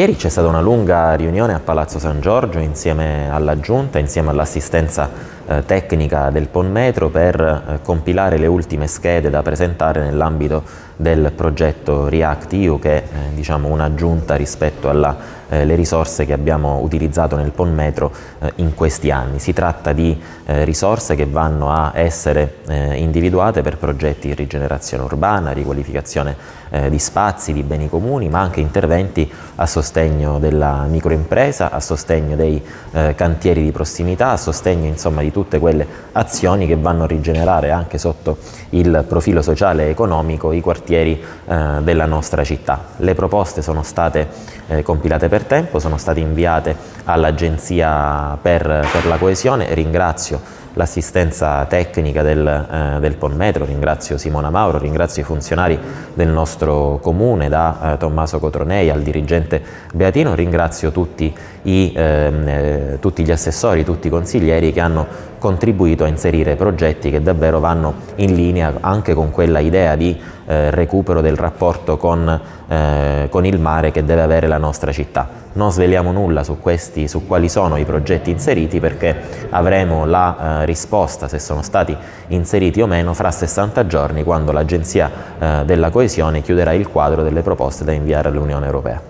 Ieri c'è stata una lunga riunione a Palazzo San Giorgio insieme alla Giunta, insieme all'assistenza eh, tecnica del Ponmetro per eh, compilare le ultime schede da presentare nell'ambito del progetto REACT-EU che è eh, diciamo, un'aggiunta rispetto alle eh, risorse che abbiamo utilizzato nel Ponmetro eh, in questi anni. Si tratta di eh, risorse che vanno a essere individuate per progetti di rigenerazione urbana, riqualificazione di spazi, di beni comuni, ma anche interventi a sostegno della microimpresa, a sostegno dei cantieri di prossimità, a sostegno insomma di tutte quelle azioni che vanno a rigenerare anche sotto il profilo sociale e economico i quartieri eh, della nostra città. Le proposte sono state eh, compilate per tempo, sono state inviate all'Agenzia per, per la coesione, ringrazio l'assistenza tecnica del, eh, del Ponmetro, ringrazio Simona Mauro, ringrazio i funzionari del nostro comune, da eh, Tommaso Cotronei al dirigente Beatino, ringrazio tutti, i, ehm, eh, tutti gli assessori, tutti i consiglieri che hanno contribuito a inserire progetti che davvero vanno in linea anche con quella idea di eh, recupero del rapporto con, eh, con, il mare che deve avere la nostra città. Non sveliamo nulla su, questi, su quali sono i progetti inseriti perché avremo la eh, risposta se sono stati inseriti o meno fra 60 giorni quando l'Agenzia eh, della Coesione chiuderà il quadro delle proposte da inviare all'Unione Europea.